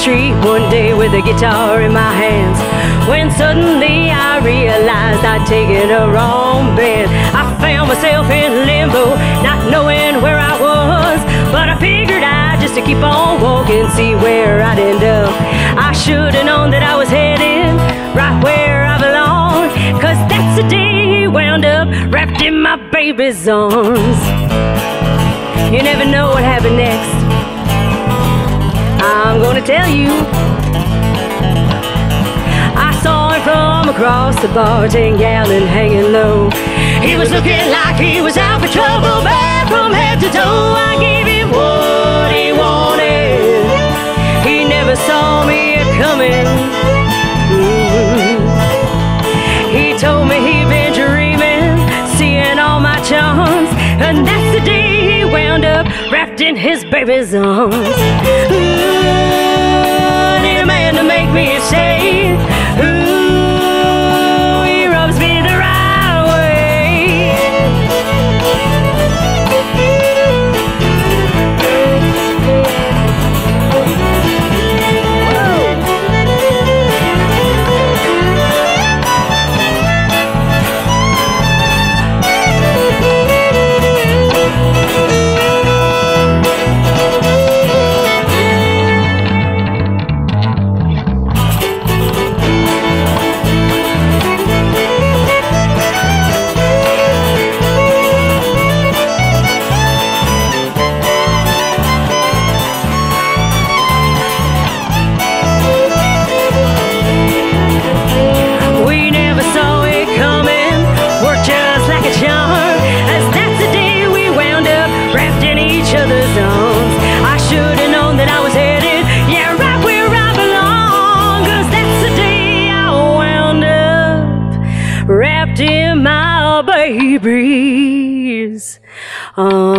street one day with a guitar in my hands. When suddenly I realized I'd taken a wrong bend. I found myself in limbo, not knowing where I was. But I figured I'd just to keep on walking, see where I'd end up. I should have known that I was heading right where I belong. Cause that's the day he wound up wrapped in my baby's arms. You never know what happened next. Gonna tell you. I saw him from across the bar, ten gallon hanging low. He was looking like he was out for trouble, bad from head to toe. I gave him what he wanted. He never saw me coming. Mhm. He told me he'd been dreaming, seeing all my charms, and that's the day he wound up wrapped in his baby's arms. Man to our babies' arms.